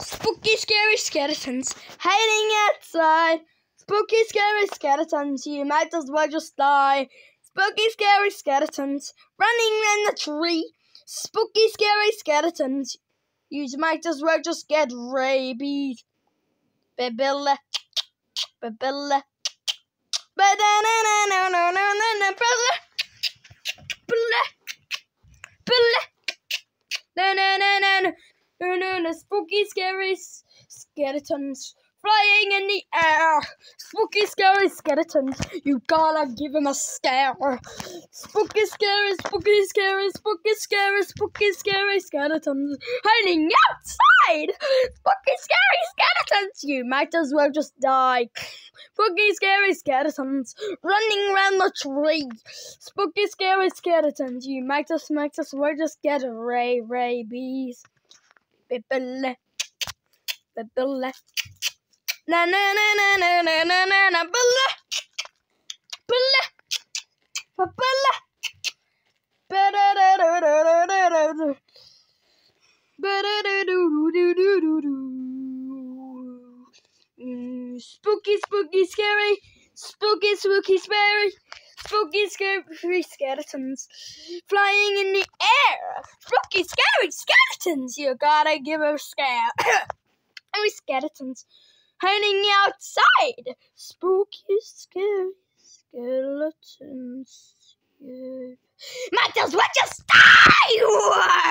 Spooky, scary skeletons hiding outside. Spooky, scary skeletons, you might as well just die. Spooky, scary skeletons running in the tree. Spooky, scary skeletons, you might as well just get rabies. Babilla, babilla, No, spooky, scary skeletons flying in the air. Spooky, scary skeletons. You gotta give him a scare. Spooky, scary, spooky, scary, spooky, scary, spooky, scary skeletons hiding outside. Spooky, scary skeletons. You might as well just die. Spooky, scary skeletons running around the tree. Spooky, scary skeletons. You might as, might as well just get ray, rabies. Bibbele. Bibbele. Na na na na na na na na na do do Mm, Spooky, spooky, scary, spooky, spooky, scary, Scary Three Skeletons flying in the air. Rocky Scary Skeletons, you gotta give a scare. Scary Skeletons hiding outside. Spooky Scary Skeletons. Matters, what just die?